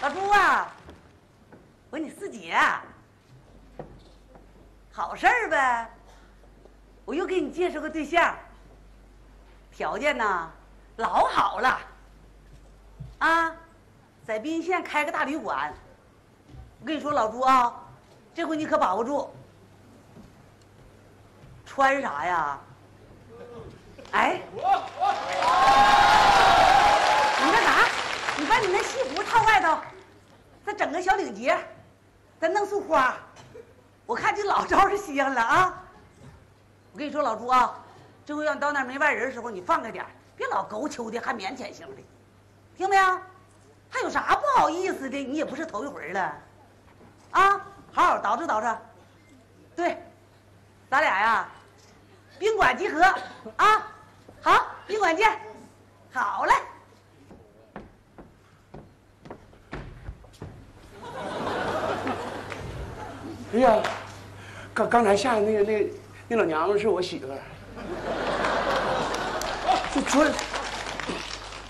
老朱啊，我你四姐，好事儿呗。我又给你介绍个对象，条件呢老好了，啊，在宾县开个大旅馆。我跟你说，老朱啊，这回你可把握住。穿啥呀？哎，你干啥，你把你那西服套外头，再整个小领结，再弄束花，我看你老招人稀罕了啊！我跟你说，老朱啊，这回要你到那儿没外人的时候，你放开点别老勾求的，还腼腆型的，听没有？还有啥不好意思的？你也不是头一回了，啊，好好捯饬捯饬。对，咱俩呀，宾馆集合啊！好，宾馆见。好嘞。哎呀，刚刚才下的那个那那老娘们是我媳妇儿。就昨，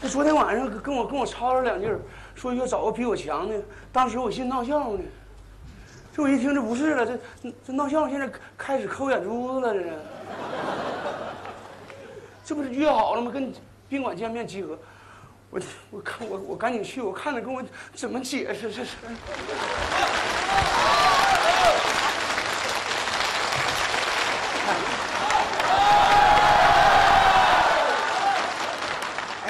这昨天晚上跟我跟我吵吵两句，说要找个比我强的。当时我寻闹笑话呢，这我一听这不是了，这这闹笑话现在开始抠眼珠子了，这是。这不是约好了吗？跟宾馆见面集合。我我看我我赶紧去，我看他跟我怎么解释这事。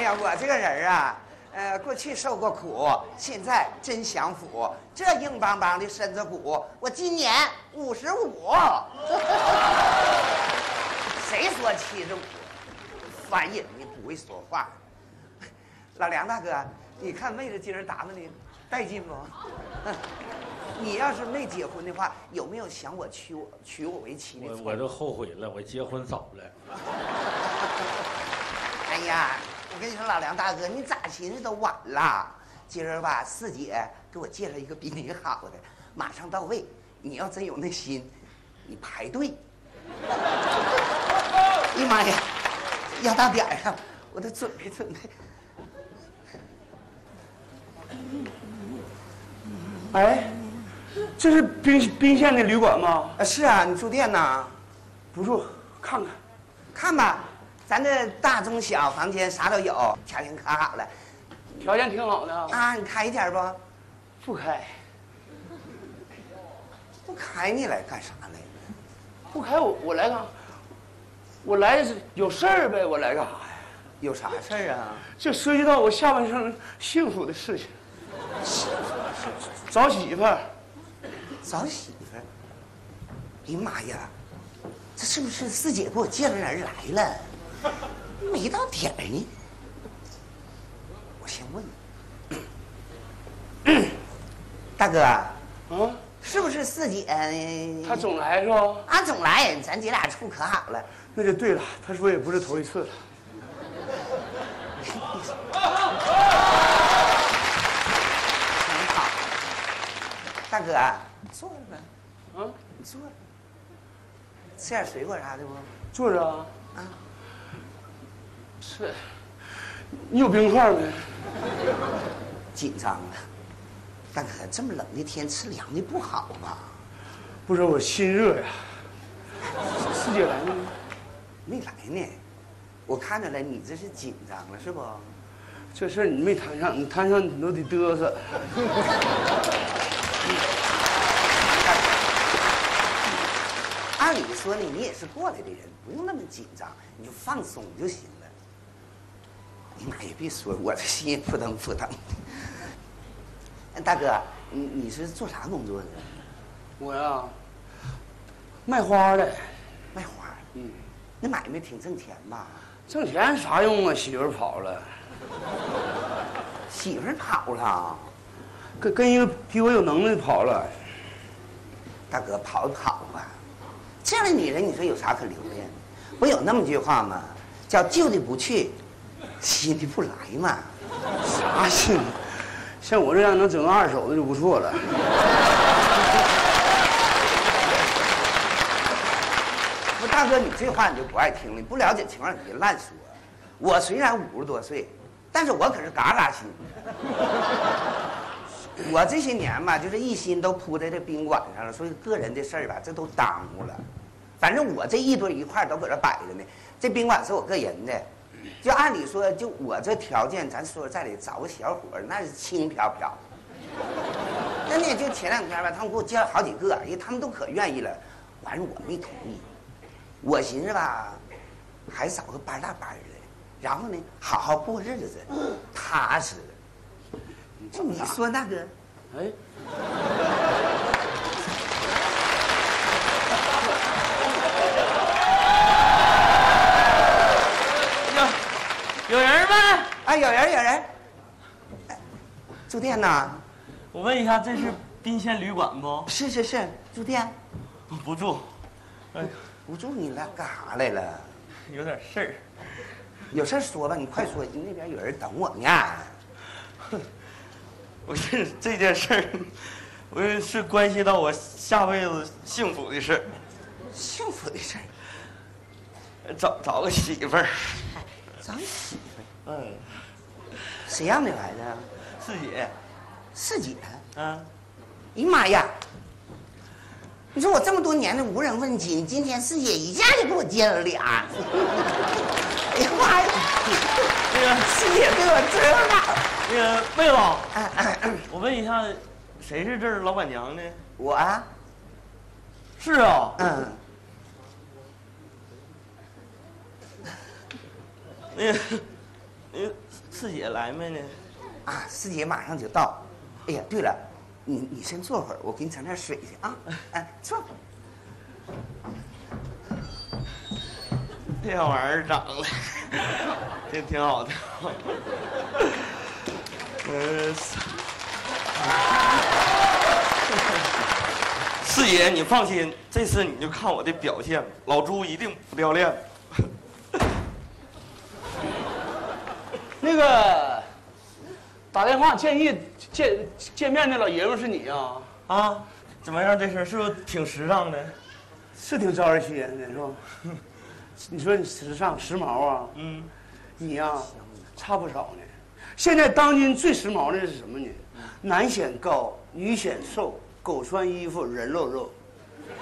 呀，我这个人啊，呃，过去受过苦，现在真享福。这硬邦邦的身子骨，我今年五十五。谁说七十五？烦人你，不会说话。老梁大哥，你看妹子今儿打扮的带劲不？你要是没结婚的话，有没有想我娶我娶我为妻的我我都后悔了，我结婚早了。哎呀，我跟你说，老梁大哥，你咋寻思都晚了。今儿吧，四姐给我介绍一个比你好的，马上到位。你要真有那心，你排队。哎呀妈呀，压大点儿上，我得准备准备。哎，这是宾宾县的旅馆吗？啊，是啊，你住店呢？不住，看看。看吧，咱这大中小房间啥都有，条件可好了。条件挺好的啊，你开一点不？不开。不开你来干啥来？不开我我来干？我来是有事儿呗，我来干啥呀？有啥事儿啊？这涉及到我下半生幸福的事情。幸福的事找媳妇儿。找媳妇儿？哎呀妈呀，这是不是四姐给我介绍人来了？没到点儿呢。我先问你。大哥。啊？是不是四姐？她总来是吧？啊，总来，咱姐俩处可好了。那就对了，她说也不是头一次了。很好，大哥，坐着呗。啊，你坐着，吃点水果啥的不？坐着啊。啊。是。你有冰块没？紧张了。大哥，这么冷的天吃凉的不好吧？不是我心热呀。四姐来吗？没来呢。我看着了，你这是紧张了是不？这事儿你没摊上，你摊上你都得嘚瑟。按理说呢，你也是过来的人，不用那么紧张，你就放松就行了。你妈也别说，我这心扑腾扑腾。大哥，你你是做啥工作的？我呀，卖花的。卖花？嗯。那买卖挺挣钱吧？挣钱啥用啊？媳妇跑了。媳妇跑了？跟跟一个比我有能耐的跑了。大哥，跑就跑吧。这样的女人，你说有啥可留恋的？不有那么句话吗？叫旧的不去，新的不来嘛。啥新？像我这样能整个二手的就不错了。不，大哥，你这话你就不爱听了。你不了解情况，你别乱说。我虽然五十多岁，但是我可是嘎嘎新。我这些年吧，就是一心都扑在这宾馆上了，所以个人的事儿吧，这都耽误了。反正我这一堆一块都搁这摆着呢。这宾馆是我个人的，就按理说，就我这条件，咱说实在的，找个小伙儿那是轻飘飘。那呢，就前两天吧，他们给我介绍好几个，因为他们都可愿意了，完了我没同意。我寻思吧，还找个班大班的，然后呢，好好过日子，踏实。就你说那个，哎，有有人吗？哎，有人有人，哎住店呐？我问一下，这是宾县旅馆不？是是是，住店。不住，哎，不住你来干啥来了？有点事儿。有事儿说吧，你快说，那边有人等我呢。我是这件事儿，我是关系到我下辈子幸福的事儿，幸福的事儿，找找个媳妇儿。找媳妇儿，嗯，谁让你来的？四姐，四姐。嗯，哎呀妈呀！你说我这么多年的无人问津，今天四姐一下就给我接了俩。哎呀妈呀！那个四姐对我真好。那个妹子，我问一下，谁是这儿老板娘呢？我啊，是啊，嗯，那个那个四姐来没呢？啊，四姐马上就到。哎呀，对了，你你先坐会儿，我给你整点水去啊。哎，坐。这玩意儿长得，挺挺好的。呃，四爷，你放心，这次你就看我的表现，老朱一定不掉链子。那个打电话建议见见面的老爷们是你啊、啊，怎么样？这事儿是不是挺时尚的？是挺招人稀罕的，是吧？你说你时尚时髦啊？嗯，你呀、差不少呢。现在当今最时髦的是什么呢？男显高，女显瘦，狗穿衣服，人露肉。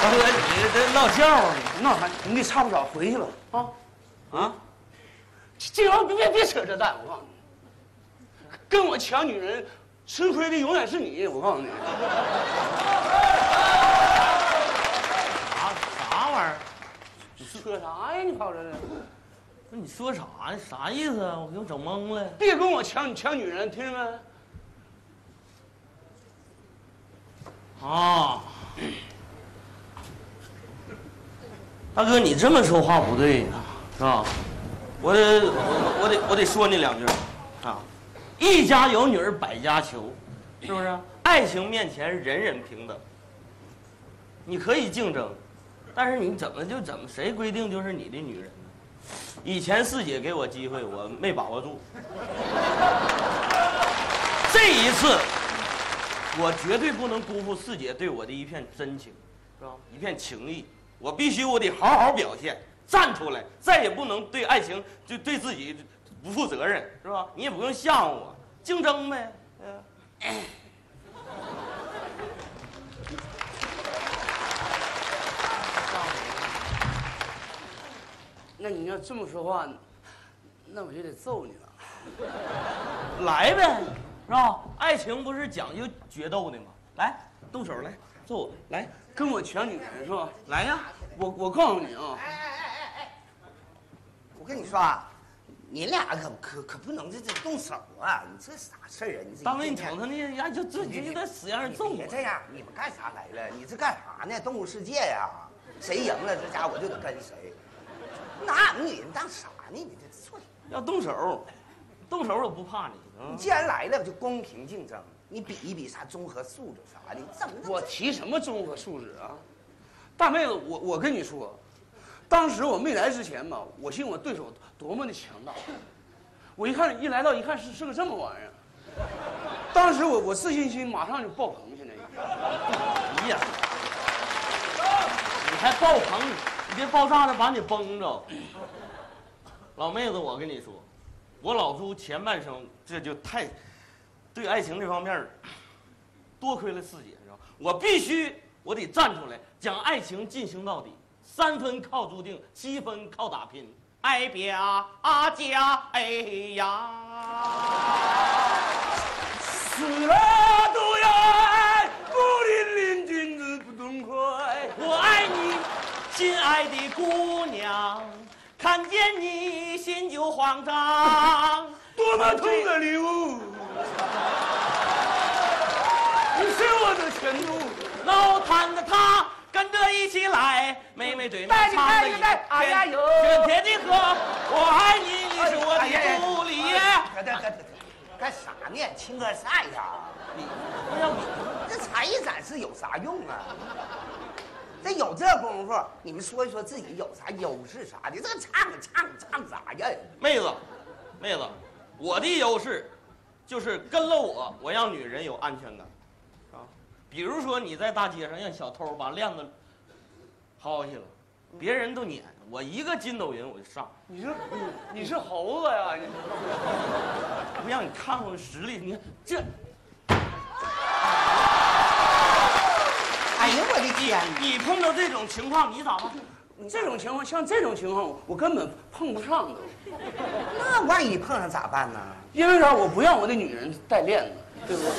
大哥，你这闹笑呢？闹啥你得差不少，回去吧啊！啊？这玩意儿别别扯这蛋，我告诉你，跟我抢女人，吃亏的永远是你。我告诉你，啥啥玩意儿？说啥呀？你跑这来？不是你说啥呀？啥意思啊？我给我整懵了。别跟我抢抢女人，听见没？啊，大哥，你这么说话不对呀，啊？我得我我得我得说你两句，啊，一家有女儿百家求，是不是？爱情面前人人平等，你可以竞争，但是你怎么就怎么谁规定就是你的女人呢？以前四姐给我机会，我没把握住，这一次。我绝对不能辜负四姐对我的一片真情，是吧？一片情谊，我必须我得好好表现，站出来，再也不能对爱情就对自己不负责任，是吧？你也不用吓唬我，竞争呗。嗯那你要这么说话，那我就得揍你了。来呗，是吧？爱情不是讲究决斗的吗？来，动手来，揍我，来，跟我抢女人是吧？来呀！我我告诉你啊，我跟你说啊，你俩可可可不能这这动手啊！你这啥事儿啊？你这大妹，你瞅他那呀，就就就在死样揍我。别这样，你们干啥来了？你这干啥呢？动物世界呀，谁赢了这家伙就得跟谁。拿俺们女人当啥呢？你这错。要动手，动手我不怕你啊你！既然来了，就公平竞争。你比一比啥综合素质啥的，你怎么我提什么综合素质啊？大妹子，我我跟你说，当时我没来之前吧，我信我对手多么的强大。我一看一来到一看是是个这么玩意儿，当时我我自信心马上就爆棚，现在。哎呀，你还爆棚，你别爆炸了把你崩着。老妹子，我跟你说，我老朱前半生这就太对爱情这方面多亏了四姐，是吧？我必须我得站出来，将爱情进行到底，三分靠注定，七分靠打拼。爱家啊家，哎呀！死了都要爱，不淋淋君子不痛快。我爱你，心爱的姑娘，看见你心就慌张。多么痛的礼物！你是我的全部。老坛的他一起来，妹妹对唱的一带你带哎呀哟甜甜的河，我爱你，你是我的助理。得得得得，干啥呢？青歌赛呀！你不要这才艺展示有啥用啊？这有这功夫，你们说一说自己有啥优势啥的？这唱唱唱啥呀？妹子，妹子，我的优势就是跟了我，我让女人有安全感，啊，比如说你在大街上让小偷把链子薅下去了，别人都撵，我一个筋斗云我就上，你是你你是猴子呀？你不让你看看我实力，你看这。哎呀，我的天！你碰到这种情况，你咋办？这种情况，像这种情况，我根本碰不上都。那万一碰上咋办呢？因为啥？我不让我的女人带链子，对不对？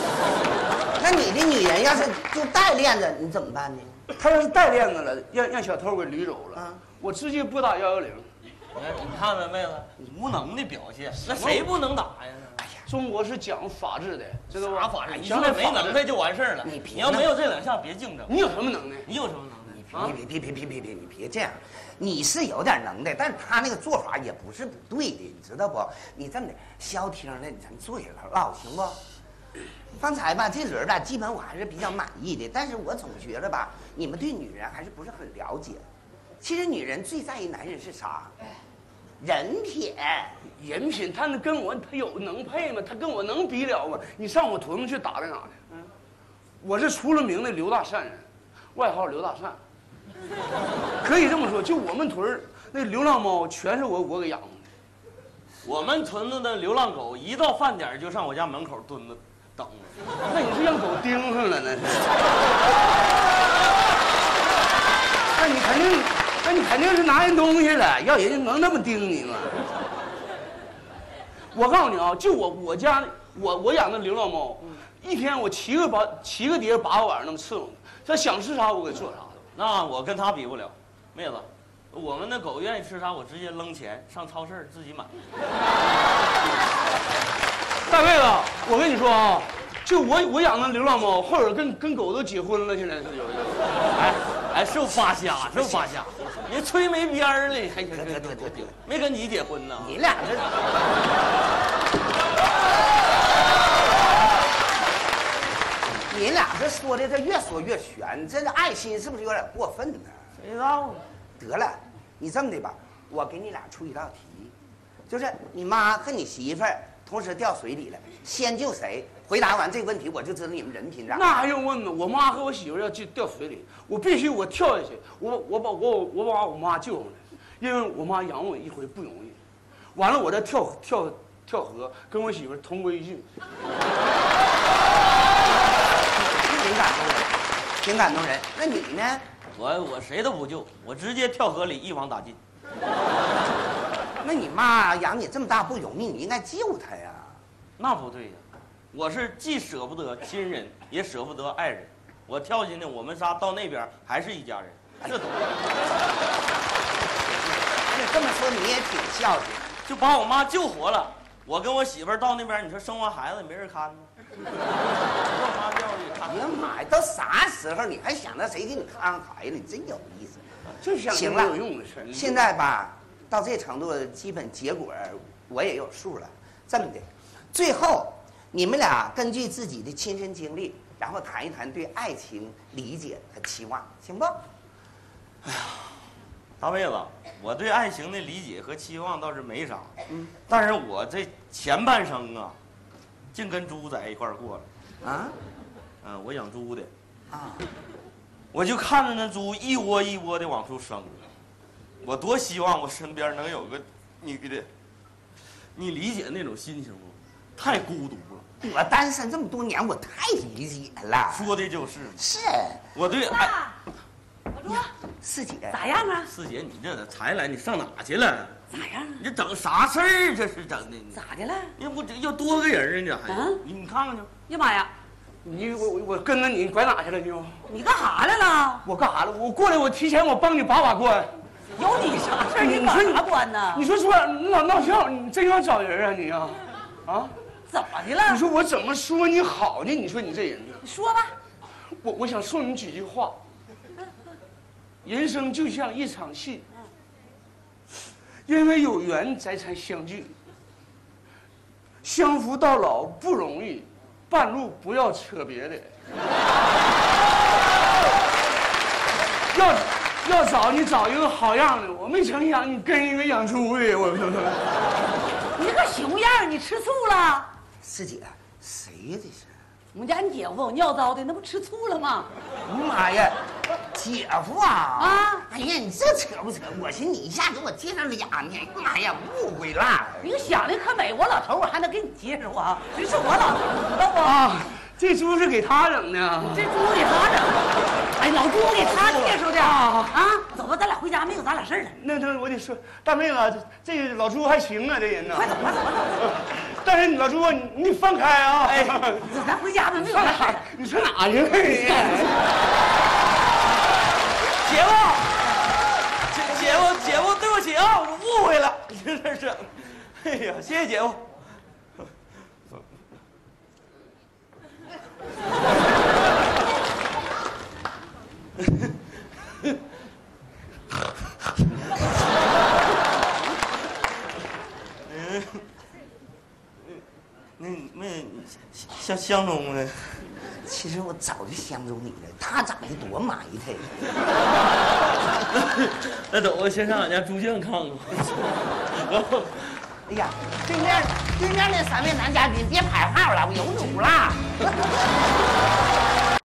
那你的女人要是就带链子，你怎么办呢？她要是带链子了，让让小偷给捋走了，啊我直接拨打幺幺零。你看，你看没，妹子，无能的表现，那谁不能打呀？哎呀，中国是讲法治的，知道吧？啥法治？你讲说没能耐就完事儿了。你别你要没有这两项，别竞争。你有什么能耐？你有什么能耐？你别别别别别别，你别这样，你是有点能耐，但是他那个做法也不是不对的，你知道不？你这么的消停的，咱坐下来唠，行不？方才吧，这轮吧，基本我还是比较满意的，但是我总觉得吧，你们对女人还是不是很了解。其实女人最在意男人是啥？人品。人品，他能跟我他有能配吗？他跟我能比了吗？你上我屯子去打听打听。嗯，我是出了名的刘大善人，外号刘大善。可以这么说，就我们屯儿那流浪猫全是我我给养的。我们屯子的流浪狗一到饭点儿就上我家门口蹲着等着。那你是让狗盯上了那是？那你肯定，那你肯定是拿人东西了，要人家能那么盯你吗？我告诉你啊，就我我家我我养的流浪猫，一天我七个八七个碟八个碗那么伺候它，它想吃啥我给做啥。那我跟他比不了，妹子，我们那狗愿意吃啥，我直接扔钱上超市自己买。大妹子，我跟你说啊，就我我养的流浪猫，后边跟跟狗都结婚了，现在是有有。哎哎，是不发瞎？是不发瞎？你吹没边儿了，还对对对对对，没跟你结婚呢？你俩这，你俩这说的这越说越悬，这个爱心是不是有点过分呢？谁知道呢？得了，你这么的吧，我给你俩出一道题，就是你妈和你媳妇儿同时掉水里了，先救谁？回答完这个问题，我就知道你们人品咋样。那还用问吗？我妈和我媳妇要进掉水里，我必须我跳下去，我我把我我把我妈救上来，因为我妈养我一回不容易，完了我再跳跳跳河，跟我媳妇同归于尽。挺感动人，挺感动人。那你呢？我我谁都不救，我直接跳河里一网打尽。那你妈养你这么大不容易，你应该救她呀。那不对呀，我是既舍不得亲人，也舍不得爱人。我跳进去，我们仨到那边还是一家人，这懂吗？你这么说你也挺孝顺。就把我妈救活了。我跟我媳妇儿到那边，你说生完孩子没人看呢，我妈掉里看哎。呀妈呀，都啥时候你还想着谁给你看孩子？你真有意思。就想行了没有用的事。现在吧，到这程度，基本结果我也有数了。这么的，最后你们俩根据自己的亲身经历，然后谈一谈对爱情理解和期望，行不？哎呀大妹子，我对爱情的理解和期望倒是没啥，嗯，但是我这前半生啊，净跟猪在一块儿过了。啊嗯，我养猪的，啊，我就看着那猪一窝一窝的往出生，我多希望我身边能有个女的，你理解那种心情不？太孤独了。我单身这么多年，我太理解了。说的就是，是我对哎，爸，老朱四姐，咋样啊？四姐，你这才来，你上哪去了？咋样啊？你这整啥事儿？这是整的？你咋的了？要不这要多个人啊？你还嗯你你看看去。呀妈呀，你我我我跟着你，你拐哪去了你？你干啥来了？我干啥了？我过来，我提前我帮你把把关。有你啥事儿？你把啥关呢？你说说，你老闹笑，你真想找人啊你啊？啊？怎么的了？你说我怎么说你好呢？你说你这人呢？你说吧。我我想送你几句话。人生就像一场戏，因为有缘咱才相聚。相扶到老不容易，半路不要扯别的。要要找你找一个好样的，我没成想你跟一个养猪的，我你这个熊样，你吃醋了？四姐，谁呀这是？我们家你姐夫尿糟的，那不吃醋了吗？妈呀，姐夫啊！啊哎呀，你这扯不扯？我寻思你一下给我介绍俩呢，妈呀，误会了。你想的可美，我老头我还能给你介绍啊？这是我老头儿，知道不？啊，这猪是给他整的。这猪给他整的，哎，老猪给他介绍的啊啊！走吧，咱俩回家，没有咱俩事儿了。那那我得说，大妹子，这这老朱还行啊，这人呢。快走，吧走，吧走吧！但是你老朱啊，你你得放开啊！哎，走咱回家吧，没有你上哪去了你？姐夫，姐姐夫姐夫，对不起啊，我误会了，真的是，哎呀，谢谢姐夫。嗯，那那相相中了？其实我早就相中你了，他长得多埋汰。那走吧，先上俺家猪圈看看。哎呀，对面对面那三位男嘉宾别排号了，我有主了。